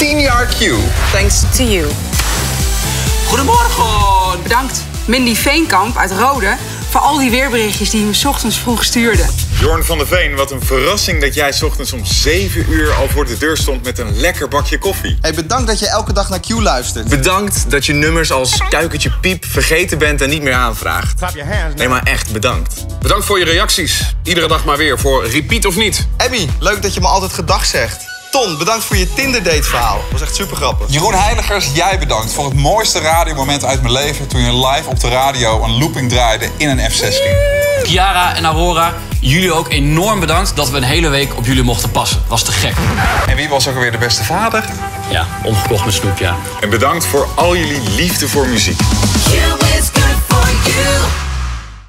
10 jaar Q. Thanks to you. Goedemorgen. Bedankt Mindy Veenkamp uit Rode voor al die weerberichtjes die je me 's ochtends vroeg stuurde. Jorn van der Veen, wat een verrassing dat jij 's ochtends om 7 uur al voor de deur stond met een lekker bakje koffie. Hey, bedankt dat je elke dag naar Q luistert. Bedankt dat je nummers als Kuikentje Piep vergeten bent en niet meer aanvraagt. Nee, maar echt bedankt. Bedankt voor je reacties. Iedere dag maar weer voor repeat of niet. Abby, leuk dat je me altijd gedag zegt. Ton, bedankt voor je Tinder date verhaal. was echt super grappig. Jeroen Heiligers, jij bedankt voor het mooiste radiomoment uit mijn leven toen je live op de radio een looping draaide in een F16. Chiara en Aurora, jullie ook enorm bedankt dat we een hele week op jullie mochten passen. Was te gek. En wie was ook alweer de beste vader? Ja, omgekocht met snoep, ja. En bedankt voor al jullie liefde voor muziek.